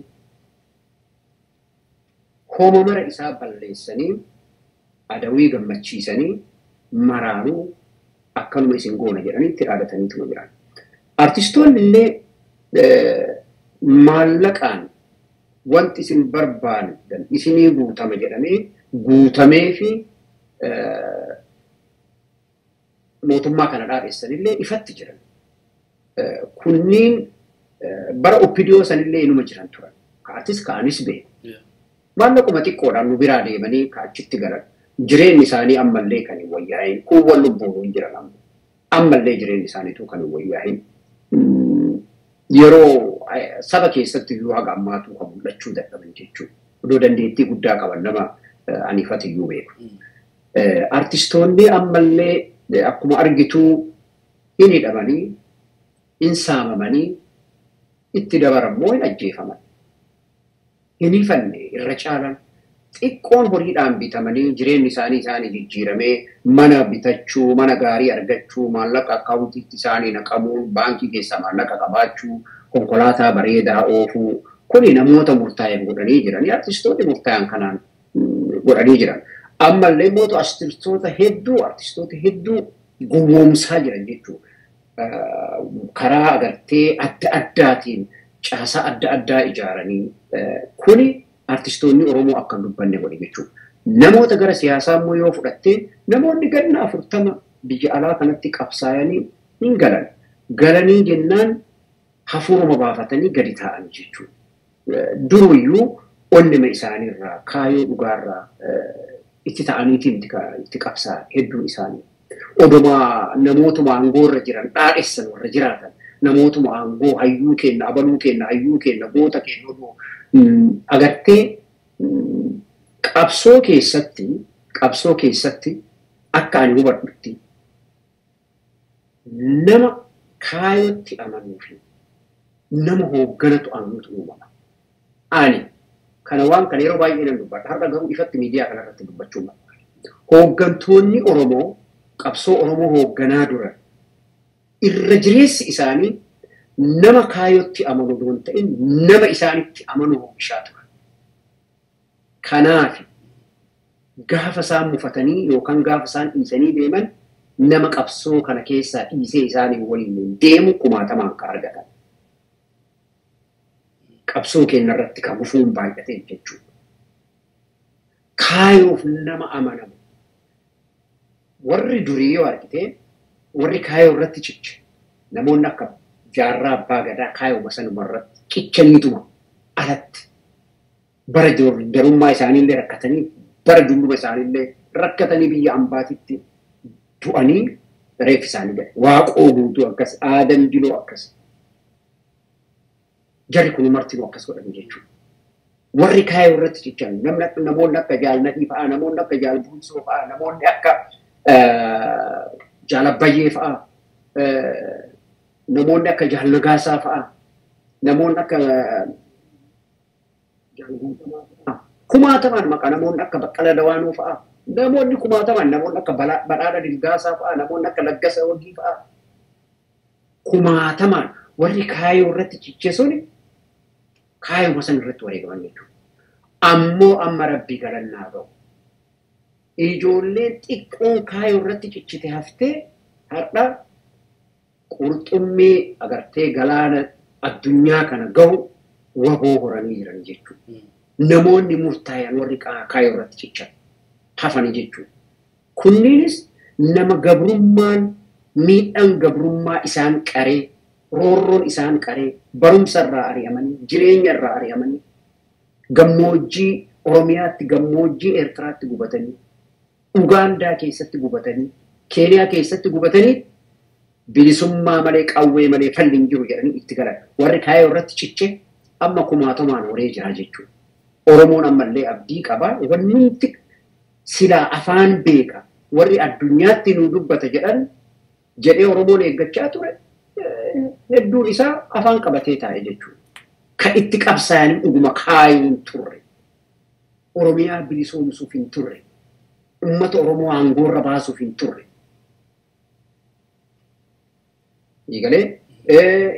hooma mara isaa balleessanii adawii gammachiisanii maraanuu akkanuma isin goona jedhanii itti dhaadataniituma jiran. Artistoonni illee maallaqaan wanti isin barbaadan isinii guutama jedhamee guutamee fi mootummaa kana dhaadheessanillee ifatti jiran. kunniin bara oppidiyoo sanillee inuma jiran turan. Ka'atis ka'anis beeku. Maallaquma xiqqoodhaan nu biraa deemanii ka'achitti galan. Jireenyi isaanii ammallee kan hin wayyaa'in. Kuuwwan lubbuun hin jiran amma. Ammallee jireenyi isaaniitu kan hin wayyaa'in. Yeroo saba keessatti iyyuu haga ammaatu kan mul'achuu dadhaban jechuudha. Odoo dandeettii guddaa qaban nama aniifati iyyuu beeku. Artistoonni ammallee akkuma argituu hin hidhamanii, hin saamamanii, itti dabarammoo hin ajjeefaman. Hin hifanne irra caalan xiqqoon horiidhaan bitamanii jireenyi isaanii isaanii jijjiiramee mana bitachuu, mana gaarii argachuu, maallaqa akkaawuntiitti isaanii naqamuun, baankii keessaa maallaqa qabaachuu, konkolaataa bareedaa oofuu, kuni namoota murtaa'an godhanii jiranii artistoonni murtaa'an kanaan godhanii jiran. Ammallee mootu artistoota hedduu artistoota hedduu gowwoomsaa jiran jechuudha. Karaa agartee adda addaatiin caasaa adda addaa ijaaranii kuni artistoonni Oromoo akka hin dubbanne godhe jechuudha. Namoota gara siyaasaa immoo yoo fudhattee namoonni ganna afurtama biyya alaa kanatti qabsaa'anii hin galan. Galanii jennaan hafuuruma baafatanii gadi taa'an jechuudha. Duruyyuu onnima isaaniirraa kaayoo dhugaarraa itti ta'aniitiin itti qabsaa'an hedduun isaanii. Oduma namootuma aangoo irra jiran dhaadheessan warra jiraatan namootuma aangoo hayyuu kenna abaluu kenna hayyuu kenna goota kenna oduu agartee qabsoo keessatti qabsoo keessatti akka ani hubadhutti nama kaayootti amanuu fi nama hoogganatu amanuutu uumama. Ani kana waan kana yeroo baay'ee nan dubbadha. Har'a garuu ifatti miidiyaa kanarratti dubbachuu barbaada. Hooggantoonni Oromoo qabsoo Oromoo hoogganaa duran irra jireessi isaanii nama kaayootti amanu hin ta'in nama isaanitti amanu oomishaa turan. Kanaaf gaafa isaan mufatanii yookaan gaafa isaan dhiisanii deeman nama qabsoo kana keessaa dhiisee isaanii waliin deemu kumaatamaan kan argatan. Qabsoo keenya irratti kan gufuun baay'ate jechuudha. Kaayoof nama amanamu. Warri durii yoo argite warri kaayoo irratti ciche namoonni akka jaarraa abbaa gadaa kaayoo sanuma irratti cichaniituma alatti bara darummaa isaaniillee rakkatanii bara dulluma isaaniillee rakkatanii biyya ambaatitti du'anii reef isaanii gadi. Waaqoo guutuu akkas, aadan diloo akkas. Jarri kun martinuu akkas godhan jechuudha. Warri kaayoo irratti cichan namoonni akka jaalnadhii fa'aa, namoonni akka jaalbuusoo fa'aa, namoonni akka jaalabbayyee fa'aa, namoonni akka jaalnagaasaa fa'aa, namoonni akka kumaatamaan maqaa namoonni akka baqqala dawaanuu fa'aa, namoonni kumaatamaan namoonni akka badhaadha dilgaasaa fa'aa, namoonni akka laggasa wagii fa'aa, kumaatamaan warri kaayoo irratti ciche suni kaayoo san irratti wareegaman jechuudha. Ammoo amma rabbii galannaa ga'u. Ijoolleen xiqqoon kaayoo irratti cichite haftee har'a qurxummii agartee galaana addunyaa kana gahu waboo horanii jiran jechuudha. Namoonni murtaa'an warri kaayoo irratti cichan hafanii jechuudha. Kunniinis nama gabrummaan miidhaan gabrummaa isaan qaree roorroon isaan qaree barumsa irraa ari'amanii jireenya irraa ari'amanii gammoojjii Oromiyaatti gammoojjii Eertiraatti gubatanii Ugaandaa keessatti gubatanii Keeniyaa keessatti gubatanii bilisummaa malee qawwee malee falli hin jiru jedhanii itti galan warri kaayoo irratti ciche amma kumaatamaan horee jira jechuudha. Oromoon ammallee abdii qaba wanni nuti silaa afaan beeka warri addunyaatti nu dubbata jedhan jedhee Oromoon eeggachaa ture hedduun isaa afaan qabatee taa'e jechuudha. Kan itti qabsaa'anii dhuguma kaayuun turre. Oromiyaa bilisoomsuuf hin turre. Uummata Oromoo aangoorra baasuuf hin turre. Eegalee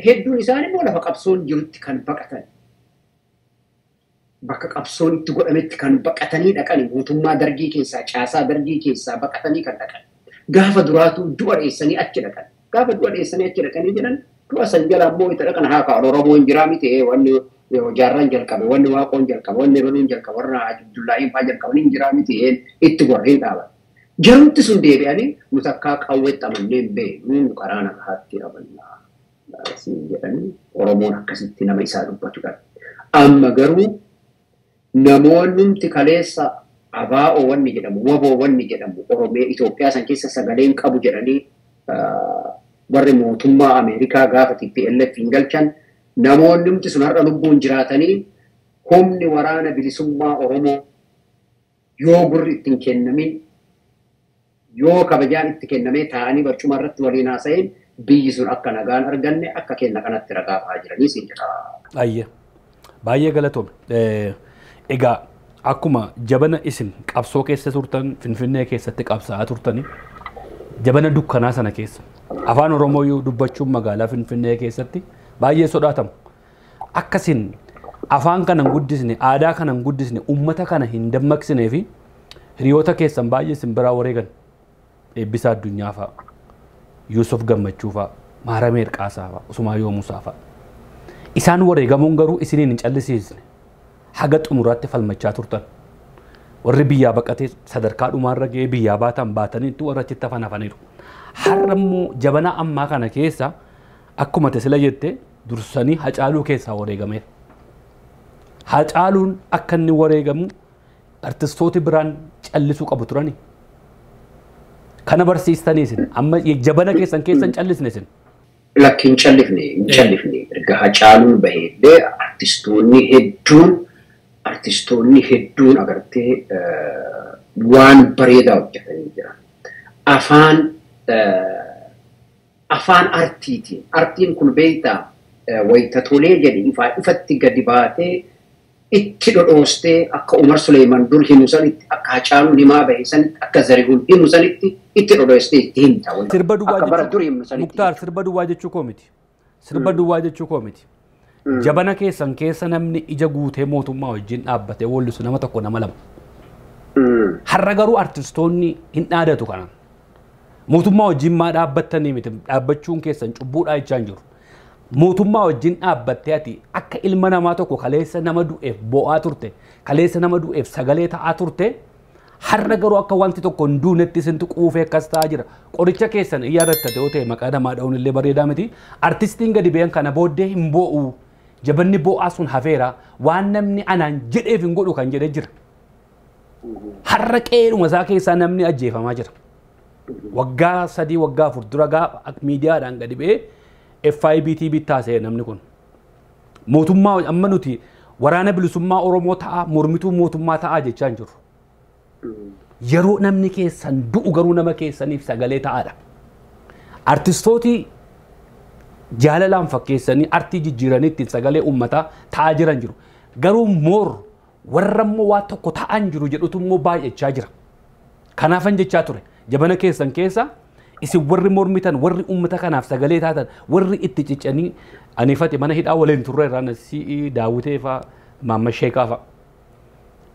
hedduun isaanii immoo lafa qabsoon jirutti kan baqatan. Bakka qabsoon itti godhametti kan baqatanii dhaqan mootummaa dargii keessaa caasaa dargii keessaa baqatanii kan dhaqan. Gaafa duraatuu du'a dheessanii achi dhaqan. Gaafa du'a dheessanii achi dhaqanii jedhan du'a san jala immoo itti dhaqan haa ka'an Oromoon jiraa miti wanni jaarraan jalqabe wanni waaqoon jalqabe wanni baluun jalqabe warra Abdullaahiin fa'aa jalqaban hin jiraa miti itti gorreen dhaaban. Jarumti sun deebi'anii nuti akka qawweetti amannee hin beeknu nu karaa nagaatti qabannaa. siin jedhanii Oromoon akkasitti nama isaa dubbatudha. Amma garuu namoonni humti kaleessa abaa'oo wanni jedhamu, waboo wanni jedhamu, Oromiyaa Itoophiyaa san keessa sagaleen qabu jedhanii warri mootummaa Ameerikaa gaafa TPLF hin galchan namoonni humti sun har'a lubbuun jiraatanii humni waraana bilisummaa Oromoo yoo gurri ittiin kennamin yoo kabajaan itti kennamee taa'anii barcuma irratti waliin haasa'een biyyi sun akka nagaan arganne akka kenna kanatti ragaa ba'aa jiranii siin jedha. Baay'ee baay'ee galatoome. Egaa akkuma jabana isin qabsoo keessa turtan Finfinnee keessatti qabsaa'aa turtanii jabana dukkanaa sana keessa afaan Oromoo dubbachuun magaalaa Finfinnee keessatti baay'ee sodaatamu. Akkasiin afaan kana hin guddisne aadaa kana hin guddisne uummata kana hin dammaqsinee fi hiriyoota keessan baay'ee isin biraa wareegan eebbisaa addunyaa fa'a Yuusuf Gammachuu fa'a Maaramee Erqaasaa fa'a Usumaa Yoomusaa fa'a. Isaan wareegamuun garuu isiniin hin callisiisne haga xumuraatti falmachaa turtan. Warri biyyaa baqatee sadarkaa dhumaarra ga'ee biyyaa baatan baataniitti warra achitti hafan hafaniiru. Har'a immoo ammaa kana keessa akkuma Tesla jette dursanii hacaaluu keessaa wareegameera. Hacaaluun akka inni wareegamu artistooti biraan callisuu qabu turani. Kana barsiistanii isin amma jabana keessan keessan callisne isin. Lakki hin callifne hin callifne erga hacaaluun baheellee artistoonni hedduun artistoonni hedduun agartee waan bareedaa hojjetanii jiran. Afaan afaan artiitiin artiin kun beektaa wayita tolee jedhe ifaa ifatti gadi baatee itti dhodhoostee akka Umar Suleeman dur himu sanitti akka Hacaaluun himaa bahe sanitti akka Zarihuun himu sanitti itti dhodhoostee itti himta. Sirba duwwaa jechuu koo miti. Sirba duwwaa jechuu koo miti. Jabana keessan keessa namni ija guutee mootummaa wajjin dhaabbatee wallisu nama tokko nama lama. Har'a garuu artistoonni hin dhaadatu kana. Mootummaa wajjin maa dhaabbattanii miti dhaabbachuun keessan cubbuudhaa jechaa hin jiru. Mootummaa wajjin dhaabbattee ati akka ilma namaa tokko kaleessa nama du'eef bo'aa turte kaleessa nama du'eef sagalee ta'aa turte har'a garuu akka wanti tokko hin duunetti isintu quufee akkas ta'aa jira. Qoricha keessan in yaadatta ta'uu ta'e maqaa namaa dha'uun illee bareedaa miti. Artistiin gadi ba'an kana booddee hin bo'u. Jabanni bo'aa sun hafeera waan namni anaan jedheef hin godhu kan jedhee jira. har'a qeeruma isaa keessaa namni ajjeefamaa jira. Waggaa sadii waggaa afur dura gaafa miidiyaadhaan gadi ba'ee FIBT bittaasee namni kun. Mootummaa amma nuti waraana bilisummaa Oromoo ta'a mormituu mootummaa ta'aa jechaa hin jirru. Yeroo namni keessan du'u garuu nama keessaniif sagalee ta'aadha. Artistooti jaalalaan fakkeessanii artii jijjiiranii ittiin sagalee uummataa ta'aa jiran jiru. Garuu moor warra immoo waa tokko ta'an jiru jedhutu immoo baay'achaa jira. Kanaafan jechaa ture jabana keessan keessa isin warri mormitan warri uummata kanaaf sagalee taatan warri itti ciccanii anifate mana hidhaa waliin turre irraa si'i daawwitee fa'a maamma sheekaa fa'a.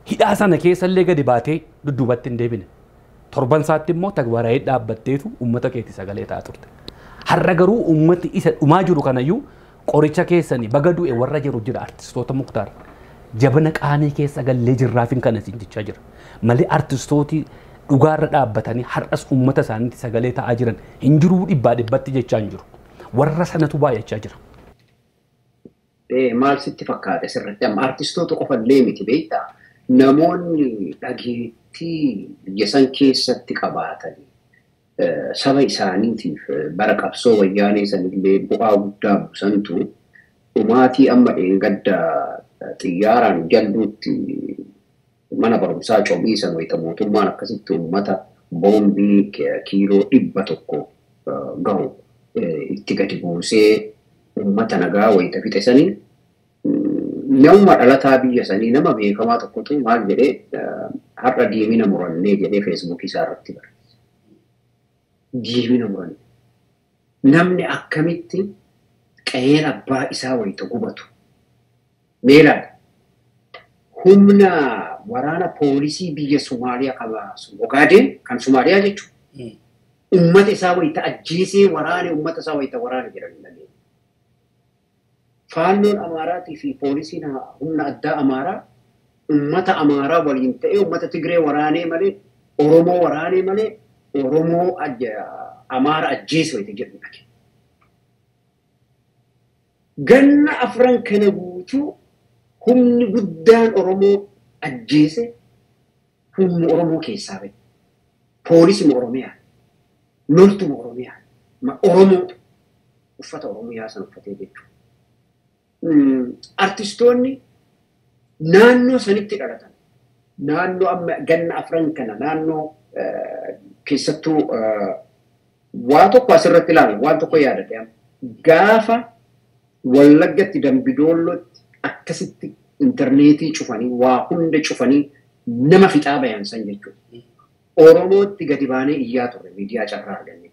Hidhaa sana keessa illee gadi baatee dudduubatti hin deebine. Torban isaatti immoo tagbaraa dhaabbatteetu uummata keetti sagalee ta'aa turte. Har'a garuu uummati isa dhumaa jiru kanayyuu qoricha keessanii baga du'e warra jiru jira artistoota muktaar. Jabana qaanii keessa gallee jirraafin kana siin jechaa jira. Malee artistooti dhugaarra dhaabbatanii har'as uummata isaaniitti sagalee ta'aa jiran hin jiruu dhibbaa dhibbatti jechaa hin jiru. Warra sanatu baay'achaa jira. Maal sitti fakkaata sirriitti amma artistoota qofallee miti beektaa namoonni dhageettii biyya san keessatti qabaatanii eh, saba isaaniitiif eh, bara qabsoo wayyaanee sanillee bu'aa guddaa buusantu. Dhumaatii amma dheengadda eh, xiyyaaraan jalluutti mana barumsaa comiisan wayita mootummaan akkasitti uummata boombii ki- kiiloo dhibba tokko gahu. Itti gadi buusee uummata nagaa wayita fixe sanii nama dhalataa biyya sanii nama beekamaa tokkotu maal jedhee har'a diimina murannee jedhee feesbuukii isaa irratti barreesse. Diimina muranne. Namni akkamitti qe'een abbaa isaa wayita gubatu. Meelaadha. Humna waraana poolisii biyya Somaaliyaa qabaasu Ogaadeen kan Somaaliyaa jechuudha. Uummata isaa wayita ajjeesee waraane uummata isaa wayita waraane jedhanii dhageenya. Faannoon Amaaraatii fi poolisiin humna addaa Amaaraa uummata Amaaraa waliin ta'ee uummata Tigree waraanee malee Oromoo waraanee malee Oromoo Amaara ajjeese wayita jedhu dhage. ganna afran kana guutuu humni guddaan Oromoo ajjeese humni Oromoo keessaa ba'e. Poolisii Oromiyaa, loltuu Oromiyaa, Oromoo uffata Oromiyaa san uffatee jechuudha. Artistoonni naannoo sanitti dhalatan naannoo amma ganna afran kana naannoo keessattuu waa tokko asirratti ilaala waan tokko yaadate gaafa wallaggatti dambidoollootti akkasitti intarneetii cufanii waa hunda cufanii nama fixaa bayan san jechuudha. Oromootti gadi baanee iyyaa turre miidiyaa carraa argannetti.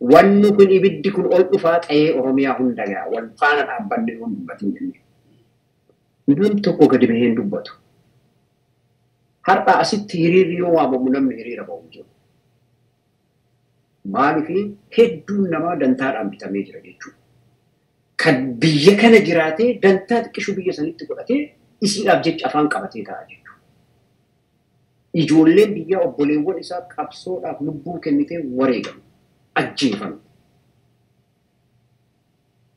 Wanni kun ibiddi kun ol dhufaa ta'ee Oromiyaa hunda gaa wal faana dhaabbanne yoo dubbatin jennee. Namni tokko gadi bahee hin dubbatu. Har'a asitti hiriirri yoo waamamu namni hiriira ba'u jiru. Maaliif hedduun namaa dantaadhaan bitamee jira jechuudha. Kan biyya kana jiraatee dantaa xiqqishuu biyya sanitti godhatee isiidhaaf jecha afaan qabatee ta'a jechuudha. Ijoolleen biyyaa obboleewwan isaa qabsoodhaaf lubbuu kennitee wareegamu. Ajjeefamu.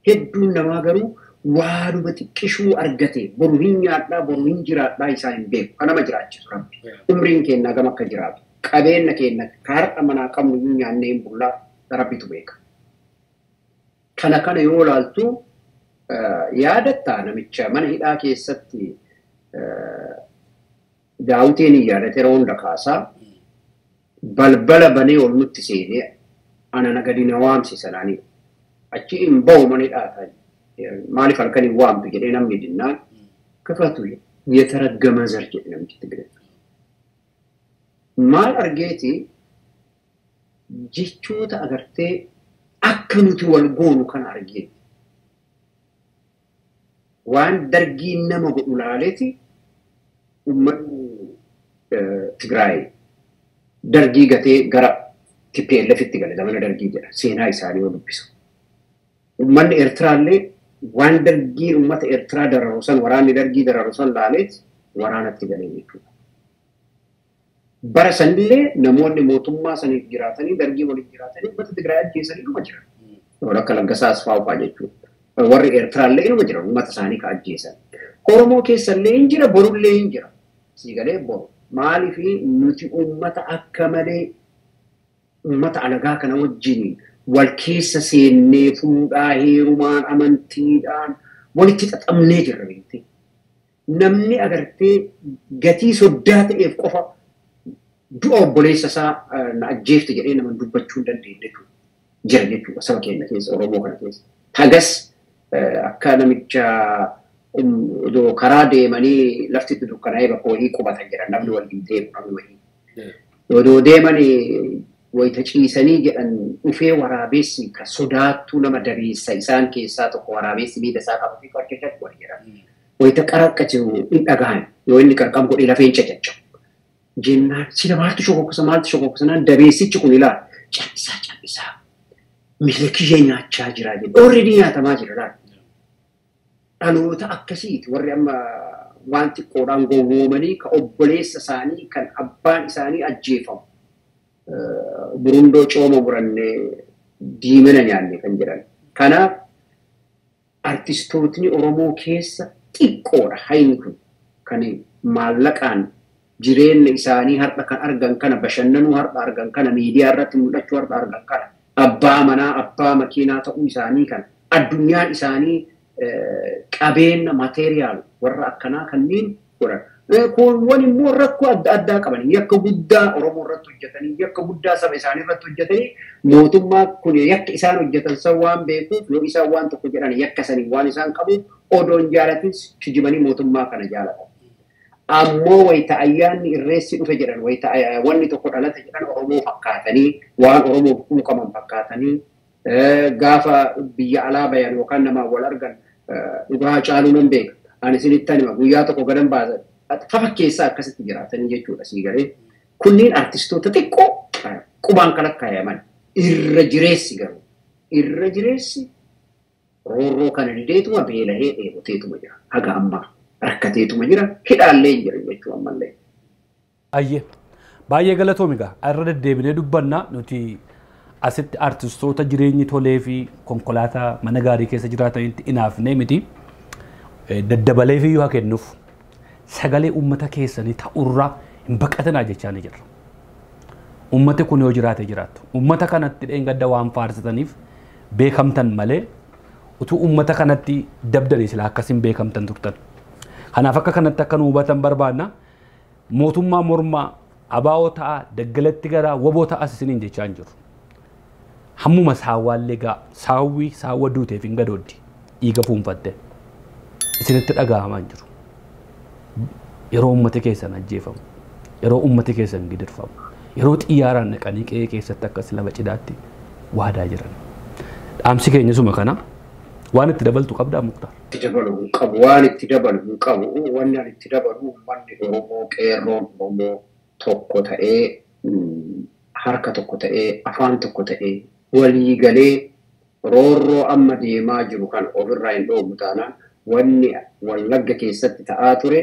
Hedduun namaa garuu waanuma xiqqishuu argate boru hin nyaadhaa boru hin jiraadhaa isaa hin beeku. Kan nama jiraachisu rabbi. Umriin keenya gama akka jiraatu. Qabeenya keenya ka har'a manaa qabnu hin nyaannee hin bullaa rabbitu beeka. Kana kana yoo ilaaltu yaadatta namicha mana hidhaa keessatti daawwitiin hin yaadate yeroo hunda kaasaa balbala banee ol nutti seenee anana gadi na waamsi salaanii achi hin bahu mani dhaataa maaliif harkan hin waamtu jedhee namni dinnaan kafatu yetaraggama zar jedhe namni tigire maal argeeti jechoota agartee akka nuti wal goonu kan argeeti waan dargii nama godhu laaleeti ummanni eh, Tigraay. Dargii gatee gara TPLFitti gale zamana dargii jedha seenaa isaanii yoo dubbisu. Uummanni Eertiraallee waan dargii uummata Eertiraa dararu san waraanni dargii dararu san laaleeti waraanatti galee jechuudha. Bara sanillee namoonni mootummaa saniif jiraatanii dargii waliin jiraatanii uummata Tigraay ajjeesanii dhuma jiran. Akka Laggasaa Asfaawfaa jechuudha. Warri Eertiraallee dhuma jiran uummata isaanii ka ajjeesan. Oromoo keessallee hin jira borullee hin jira. Sii galee boru. Maaliif nuti uummata akka malee uummata alagaa kana wajjin wal keessa seennee fuudhaa heerumaan amantiidhaan walitti xaxamnee jirra beekte. Namni agartee gatii soddaa ta'eef qofa du'a obboleessa isaa na ajjeefte jedhee nama dubbachuu hin dandeenye jira jechuudha saba keenya keessa Oromoo kana keessa. Tagas akka namicha odoo karaa deemanii lafti dukkanaa'ee bakka wayii qubatan jedhan namni waliin deemu namni wayii. Odoo deemanii wayita ciisanii jedhan dhufee waraabessi kan sodaattuu nama dabeessa isaan keessaa tokko waraabessi miila isaa qabatee qarqishatti wal jedhama. Wayita qaraqqatu hin dhagahan yoo inni qarqam godhee lafeen caccabu. Jennaan sila maaltu shokokkisa maaltu shokokkisa naan dabeessichi kun ilaala. Cabbisaa cabbisaa. Miila kiyyee nyaachaa jira jedhu. Orridii nyaatamaa jira laala. Dhaloota akkasiiti warri amma waan xiqqoodhaan gowwoomanii kan obboleessa isaanii kan abbaan isaanii ajjeefamu. Burundoo cooma murannee diimina nyaanne kan jedhan. Kanaaf artistootni Oromoo keessa xiqqoodha hayni kun kan maallaqaan jireenya isaanii har'a kan argan kana bashannanuu har'a argan kana miidiyaa irratti mul'achuu har'a argan kana abbaa manaa abbaa makiinaa ta'uu isaanii kana addunyaan isaanii qabeenya maateeriyaal warra akkanaa kanneen godhan. Kuuwwan immoo rakkoo adda addaa qaban yakka guddaa Oromoo irratti hojjetanii yakka guddaa saba isaanii irratti hojjetanii mootummaa kun yakka isaan hojjetan san waan beekuuf yoo isaan waan tokko jedhan yakka sanii waan isaan qabuuf odoon jaalatin kijibanii mootummaa kana jaalatan. Ammoo wayita ayyaanni irreessi dhufe jedhan wayita wanni tokko dhalate jedhan Oromoo fakkaatanii waan Oromoof quuqaman fakkaatanii gaafa biyya alaa bayan yookaan namaa wal argan dhugaa caaluu nan beeka. Ani isinitti anima guyyaa tokko gadan baasan fafa keessaa akkasitti jiraatanii jechuudha sii galee. Kunniin artistoota xiqqoo qubaan kan akka haayaman irra jireessi garuu irra jireessi roorroo kana dideetuma beelahee dheeboteetuma jira haga ammaa rakkateetuma jira hidhaallee hin jiran jechuu ammallee. Ayyee baay'ee galatoomi gaa irra deddeebinee dubbanna nuti asitti artistoota jireenyi tolee fi konkolaataa mana gaarii keessa jiraatanitti inaafnee miti daddabalee fi yoo kennuuf sagalee uummata keessanii ta'urraa hin baqatinaa jechaa ni jirra. Uummati kun yoo jiraate jiraattu. Uummata kanatti dheengadda waan faarsitaniif beekamtan malee utuu uummata kanatti dabdanii sila akkasiin beekamtan turtan. Kanaaf akka kanatti akka nu hubatan barbaanna mootummaa mormaa abaa'oo ta'a daggalatti gara waboo ta'as isiniin jechaa hin jiru. Hammuma saawwaallee gaa saawwii saawwa duuteef hin gadooddi dhiiga fuunfatte isinitti dhaga'amaa hin jiru. Yeroo uummati keessan ajjeefamu yeroo uummati keessan gidirfamu yeroo xiyyaaraan naqanii qe'ee keessatti akkas lama cidaatti waadaa jiran. Dhaamsi keenya suma kana waan itti dabaltu qabdaa muktaar. itti dabalu hin qabu waan itti dabalu hin qabu wanni ani itti dabalu uummanni oromoo qeerroon oromoo tokko ta'ee harka tokko ta'ee afaan tokko ta'ee walii galee roorroo amma deemaa jiru kan ofirraa hin dhoowwu taanaan wanni wallagga keessatti ta'aa ture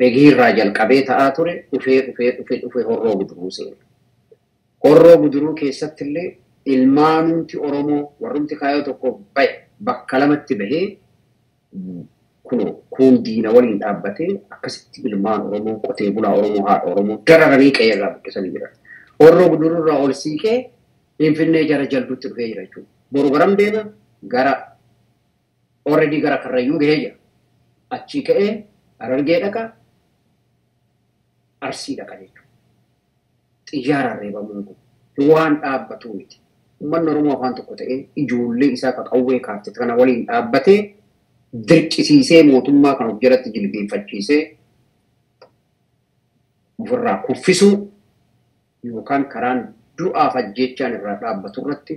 begiirraa jalqabee ta'aa ture dhufee dhufee dhufee dhufee horroo guduruu seena. Horroo guduruu keessatti illee ilmaanumti oromoo warrumti kaayoo tokko bahe bakka lamatti bahee kun kun diina waliin dhaabbatee akkasitti ilmaan Oromoo qotee bulaa Oromoo haadha Oromoo dararanii qe'ee irraa buqqisanii jiran. Horroo guduruu irraa ol siiqee Finfinnee jara jalduutti dhufee jira jechuudha. Boru garam deema gara already gara Karrayyuu gahee jira. Achii ka'ee Harargee dhaqa Arsii dhaqa jechuudha. Xiyyaaraan reebamuun kun waan dhaabbatu miti. Uummanni Oromoo afaan tokko ta'ee ijoollee isaa ka qawwee kaafte kana waliin dhaabbatee dirqisiisee mootummaa kan of jalatti jilbeeffachiisee ofirraa kuffisuu yookaan karaan du'aaf ajjeechaan irraa dhaabbatu irratti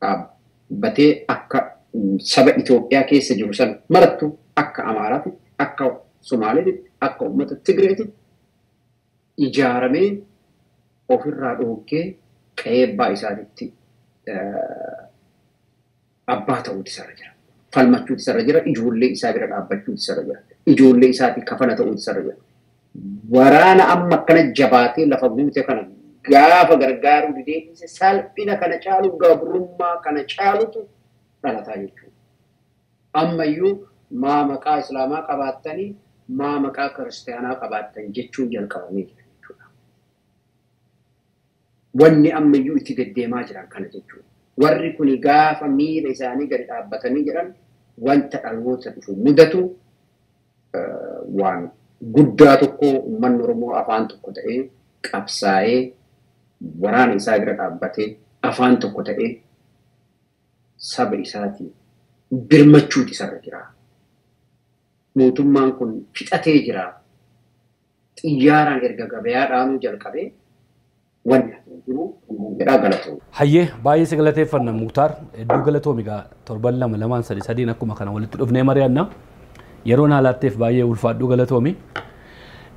dhaabbatee akka saba Itoophiyaa keessa jiru sana marattu akka Amaaraatti, akka Somaaliitti, akka uummata Tigreetti ijaaramee ofirraa dhoogee qe'ee abbaa isaatitti abbaa ta'uutu isarra jira. falmachuutu isarra jira, ijoollee isaa bira dhaabbachuutu isarra jira, ijoollee isaatii kafana ta'uutu isarra jira. Waraana amma akkana jabaatee lafa guute kana gaafa gargaaruu didee salphina kana caalu gabrummaa kana caalutu dhalataa jechuudha. Ammayyuu maa maqaa islaamaa qabaattanii maa maqaa kiristaanaa qabaattan jechuun jalqabamee jira. Wanni ammayyuu itti deddeemaa jiran kana jechuudha. Warri kun gaafa miila isaanii gadi dhaabbatanii jiran wanta dhaloota dhufu mudatu waan guddaa tokko uummanni Oromoo afaan tokko ta'ee qabsaa'ee waraana isaa bira dhaabbatee afaan tokko ta'ee saba isaatiin birmachuutu isarra jira. Mootummaan kun fixatee jira. Xiyyaaraan erga gabayaa dhaanuu jalqabee Hayyee baay'ee si galateeffanna Muktaar hedduu galatoomi egaa torban lama lamaan sadi sadiin akkuma kana walitti dhufnee mari'anna yeroo naa laatteef baay'ee ulfaadhuu galatoomi.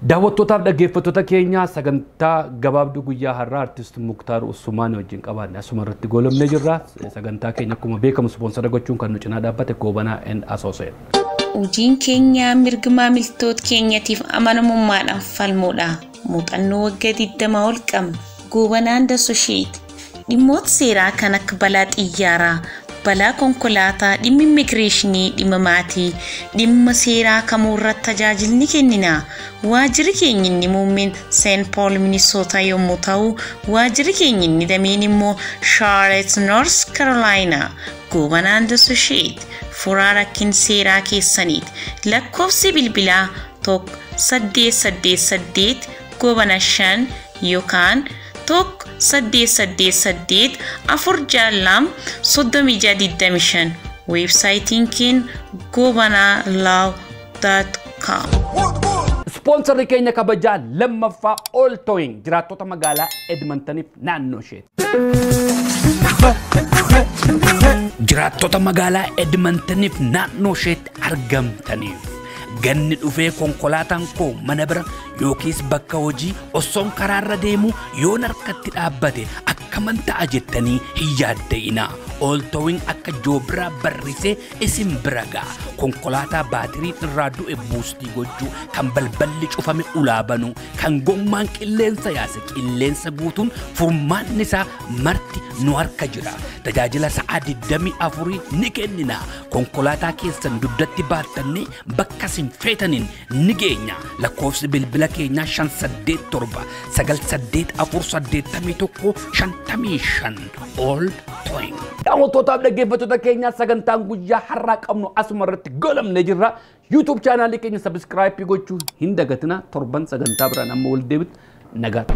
Daawwattootaaf dhaggeeffattoota keenya sagantaa gabaabduu guyyaa har'aa artist Muktaar Ussumaan wajjin qabaanne asuma irratti goolabnee jirra. Sagantaa keenya akkuma beekamu ispoonsara gochuun kan nu cinaa dhaabbate goobanaa and asooseen. Hojiin keenya mirga maamiltoota keenyatiif amanamummaadhaan falmuudha. Muuxannoo waggaa 20 ol qabna. Goobanaan Dasosheet dhimmoota seeraa kan akka balaa xiyyaaraa, balaa konkolaataa, dhimma immigireeshinii, dhimma maatii, dhimma seeraa kamuu irratti tajaajilni kennina. Waajjirri keenya inni muummeen Seent Pool Minisoota yommuu ta'u, waajjirri keenya inni dameen immoo Charlotte North Carolina. Goobanaan Dasosheet furaa rakkin seeraa keessaniiti. Lakkoofsi bilbilaa tokko saddeet saddeet saddeet goobana shan yookaan tokko saddeet saddeet saddeet afur jaallam soddomii jaha digdami shan weebsaayitiin keenya goobanaa laaw daat kaam. Ispoonsarri keenya kabajaa lammaffaa All Towing jiraattota magaalaa Edmontoniif naannoo isheeti. Jiraattota magaalaa Edmontoniif naannoo isheetti argamtaniif. Ganni dhufee konkolaataan koo mana bira yookiis bakka hojii osoon karaarra deemu yoon harkatti dhaabbate akka kaman ta'a jettanii hin yaadda'inaa. Ooltoo'in akka joobiraa barrisee isin bira ga'a. Konkolaataa baatirii irraa du'e buustii gochuu kan balballi cufame ulaa banuu kan gommaan qilleensa yaase qilleensa guutuun furmaanni isaa marti nu harka jira. Tajaajila sa'aa 24 ni kennina. Konkolaataa keessan dugdatti baattannee bakka isin feetaniin ni geenya. Lakkoofsi bilbila keenyaa 587 98481 55 Old Toing. Daawwattootaaf dhaggeeffattoota keenyaa sagantaan guyyaa har'aa qabnu asuma irratti golamne jirra. YouTube chaanaalii keenya sabiskiraayipii gochuu hin dagatina torban sagantaa biraan amma wal deebitu nagaatu.